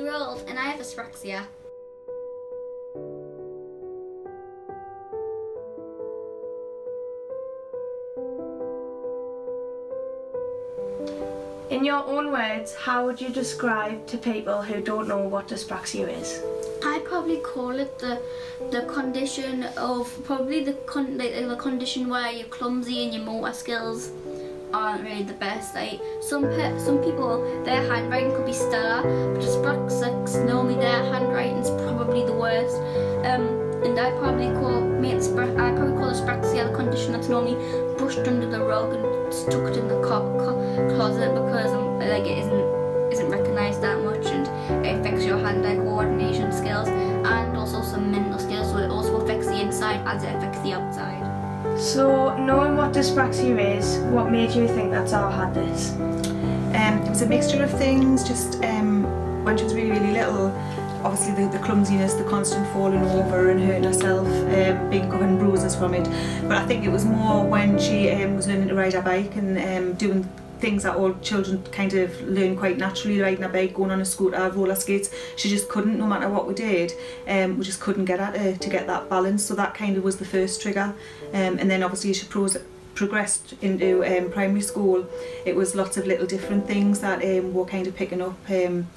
Zara. I'm 10 year old and I have dyspraxia. In your own words, how would you describe to people who don't know what dyspraxia is? I'd probably call it the the condition of probably the con like, the condition where you're clumsy and your motor skills aren't really the best. Like some pe some people, their handwriting could be stellar, but dyspraxics normally their handwriting's probably the worst. Um, and I probably call me I probably call dyspraxia the condition that's normally brushed under the rug and stuck in the co co closet because um, like it isn't isn't recognised that much and it affects your hand-eye coordination skills and also some mental skills so it also affects the inside as it affects the outside. So, knowing what dyspraxia is, what made you think that Zara had this? Um, it was a mixture of things, just um, when she was really, really little, obviously the, the clumsiness, the constant falling over and hurting herself, um, being covered in bruises from it. But I think it was more when she um, was learning to ride a bike and um, doing things that all children kind of learn quite naturally, riding a bike, going on a scooter, roller skates. She just couldn't, no matter what we did, um, we just couldn't get at her to get that balance. So that kind of was the first trigger. Um, and then obviously she pros progressed into um, primary school, it was lots of little different things that um, were kind of picking up. Um,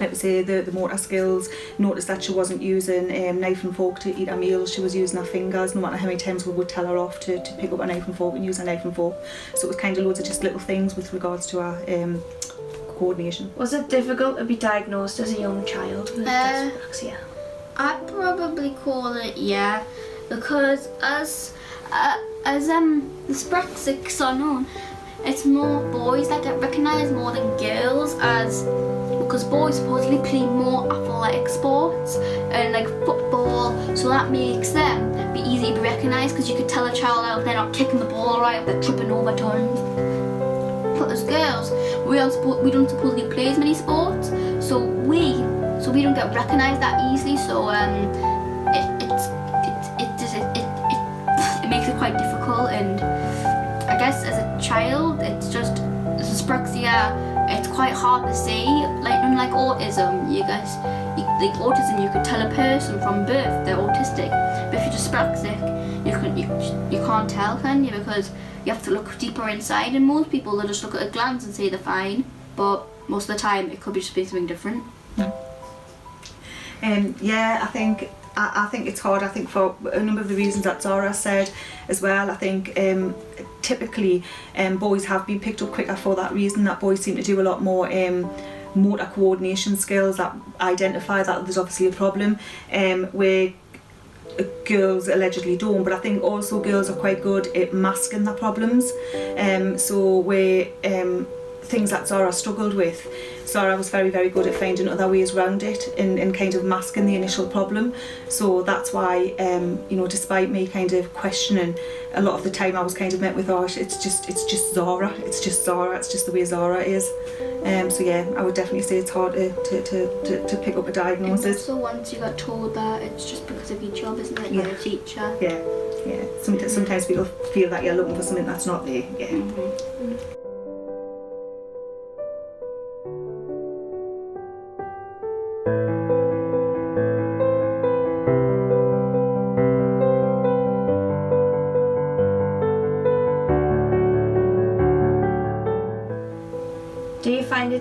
let me say the, the motor skills, noticed that she wasn't using um, knife and fork to eat her meals, she was using her fingers, no matter how many times we would tell her off to, to pick up a knife and fork and use a knife and fork. So it was kind of loads of just little things with regards to our um, coordination. Was it difficult to be diagnosed as a young child with uh, dyslexia? I'd probably call it yeah, because as uh, as um dyspraxics are known, it's more boys that get recognised more than girls as because boys supposedly play more athletic sports and like football so that makes them be easy to be recognised because you could tell a child out if they're not kicking the ball right if they're tripping over tons but as girls we don't, we don't supposedly play as many sports so we so we don't get recognised that easily so um it, it's it, it, it, it, it, it makes it quite difficult and I guess as a child it's just dyspraxia it's quite hard to see. Like unlike autism, you guys, you, like autism, you could tell a person from birth they're autistic. But if you're dyspraxic, you can you, you can't tell, can you? Because you have to look deeper inside. And most people will just look at a glance and say they're fine, but most of the time it could be just be something different. And Um, yeah, I think I, I, think it's hard. I think for a number of the reasons that Zara said as well. I think um, typically um, boys have been picked up quicker for that reason. That boys seem to do a lot more. Um, motor coordination skills that identify that there's obviously a problem um, where girls allegedly don't but I think also girls are quite good at masking their problems um, so where um, things that Zara struggled with Zara was very, very good at finding other ways around it and, and kind of masking the initial problem. So that's why, um, you know, despite me kind of questioning a lot of the time I was kind of met with, oh, it's just, it's just Zara, it's just Zara, it's just the way Zara is. Um, so yeah, I would definitely say it's hard to, to, to, to, to pick up a diagnosis. So once you got told that it's just because of your job, isn't it? You're a teacher. Yeah, yeah. Sometimes, mm -hmm. sometimes people feel that you're looking for something that's not there. Yeah. Mm -hmm.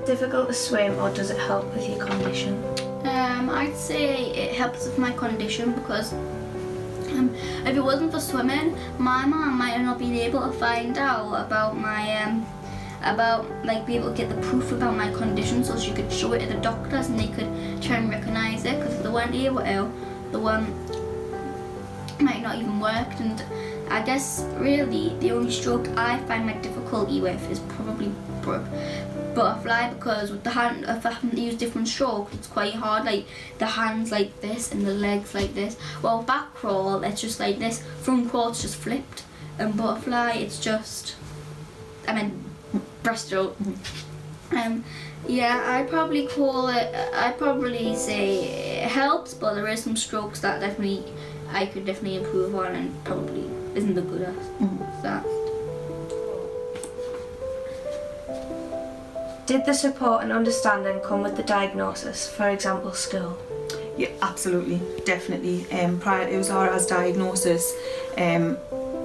Difficult to swim or does it help with your condition? Um, I'd say it helps with my condition because um, if it wasn't for swimming, my mum might not be able to find out about my um, about like be able to get the proof about my condition so she could show it to the doctors and they could try and recognize it because they weren't able to, the one might not even worked and I guess really the only stroke I find my difficulty with is probably butterfly because with the hand if I haven't used different strokes it's quite hard like the hands like this and the legs like this. Well back crawl it's just like this. Front crawl it's just flipped. And butterfly it's just I mean breaststroke um yeah I'd probably call it I'd probably say it helps but there is some strokes that definitely I could definitely improve on and probably isn't the good at mm -hmm. Did the support and understanding come with the diagnosis, for example, school? Yeah, absolutely, definitely. Um, prior to Zara's diagnosis, um,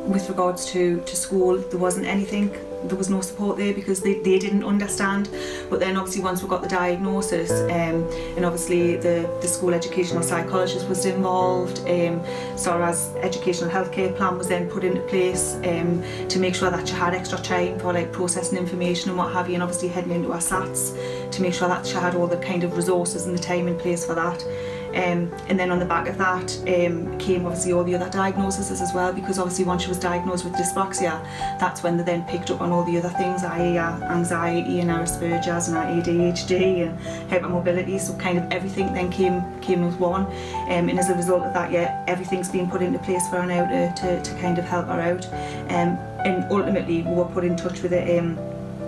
with regards to, to school, there wasn't anything, there was no support there because they, they didn't understand. But then obviously once we got the diagnosis, um, and obviously the, the school educational psychologist was involved, um, Zara's educational healthcare plan was then put into place um, to make sure that she had extra time for like processing information and what have you, and obviously heading into our SATs to make sure that she had all the kind of resources and the time in place for that. Um, and then on the back of that um, came obviously all the other diagnoses as well because obviously once she was diagnosed with dyspraxia that's when they then picked up on all the other things i.e. anxiety and Asperger's and ADHD and hypermobility so kind of everything then came came as one um, and as a result of that yeah everything's been put into place for her now to, to, to kind of help her out um, and ultimately we were put in touch with a, um,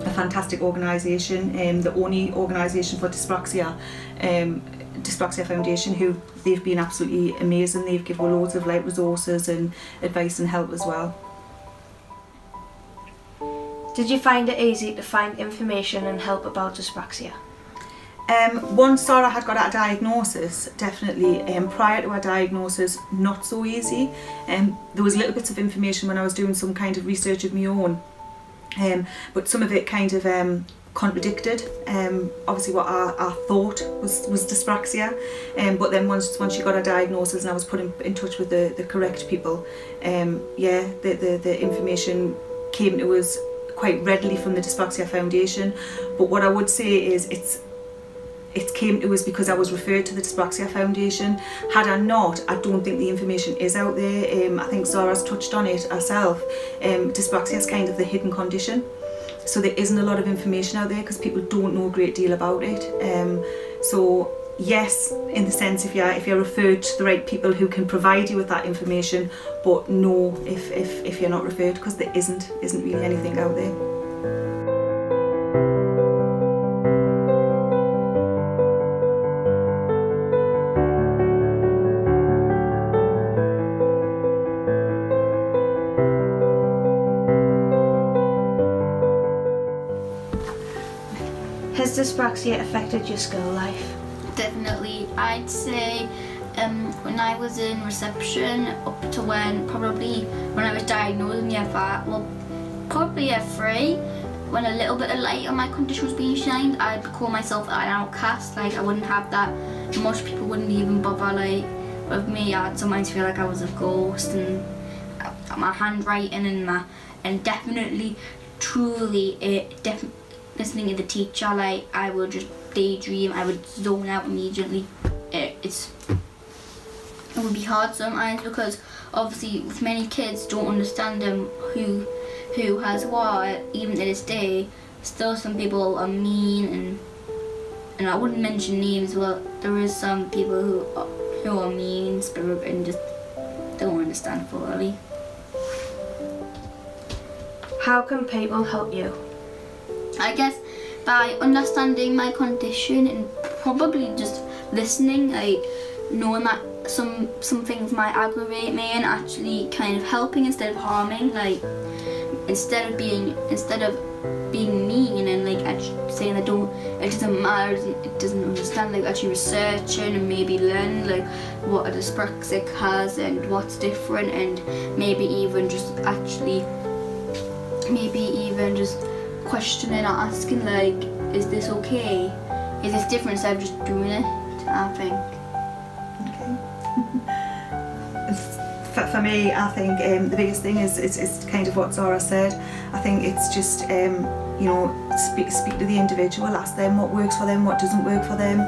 a fantastic organisation, um, the only organisation for dyspraxia um, Dyspraxia Foundation who they've been absolutely amazing. They've given loads of like resources and advice and help as well. Did you find it easy to find information and help about dyspraxia? Um, once Zara had got a diagnosis, definitely. Um, prior to her diagnosis, not so easy. Um, there was little bits of information when I was doing some kind of research of my own, um, but some of it kind of um, contradicted um, obviously what I, I thought was, was dyspraxia um, but then once once she got a diagnosis and I was put in, in touch with the, the correct people um, yeah the, the, the information came to us quite readily from the Dyspraxia Foundation but what I would say is it's it came to us because I was referred to the Dyspraxia Foundation. Had I not, I don't think the information is out there. Um, I think Zara's touched on it herself. Um, dyspraxia is kind of the hidden condition so there isn't a lot of information out there because people don't know a great deal about it. Um, so yes in the sense if you're if you're referred to the right people who can provide you with that information but no if if, if you're not referred because there isn't isn't really anything out there Dyspraxia affected your school life? Definitely, I'd say um, when I was in reception up to when probably when I was diagnosed in year five, well, probably year three, when a little bit of light on my condition was being shined, I'd call myself an outcast. Like I wouldn't have that. Most people wouldn't even bother like with me. I'd sometimes feel like I was a ghost and my handwriting and my and definitely, truly, it definitely listening to the teacher, like I would just daydream, I would zone out immediately. It, it's it would be hard sometimes because obviously with many kids don't understand them who who has what even to this day still some people are mean and and I wouldn't mention names but there is some people who are, who are mean spirit and just don't understand fully. How can people help you? I guess by understanding my condition and probably just listening, like knowing that some some things might aggravate me and actually kind of helping instead of harming, like instead of being instead of being mean and like saying that don't it doesn't matter it doesn't understand like actually researching and maybe learning like what a dyspraxic has and what's different and maybe even just actually maybe even just questioning or asking like, is this okay? Is this different instead of just doing it? I think. For me, I think um, the biggest thing is, is, is kind of what Zara said. I think it's just, um, you know, speak, speak to the individual, ask them what works for them, what doesn't work for them.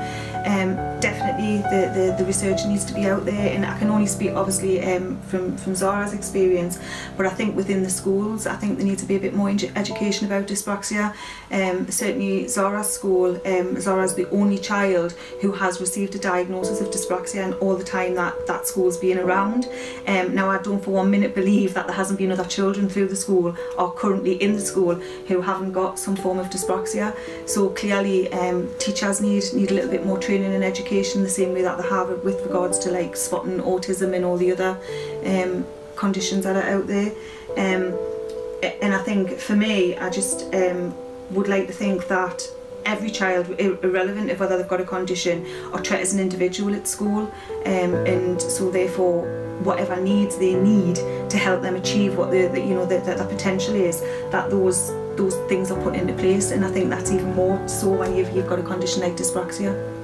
Um, definitely the, the, the research needs to be out there and I can only speak obviously um, from, from Zara's experience but I think within the schools I think there needs to be a bit more education about dyspraxia. Um, certainly Zara's school, um, Zara's the only child who has received a diagnosis of dyspraxia and all the time that that school's been around. Um, now I don't for one minute believe that there hasn't been other children through the school or currently in the school who haven't got some form of dyspraxia so clearly um, teachers need, need a little bit more training and education the same way that they have with regards to like spotting autism and all the other um, conditions that are out there. Um, and I think for me, I just um, would like to think that every child, irrelevant of whether they've got a condition, are treated as an individual at school, um, and so therefore whatever needs they need to help them achieve what the, the you know that the, potential is, that those those things are put into place, and I think that's even more so when you've you've got a condition like dyspraxia.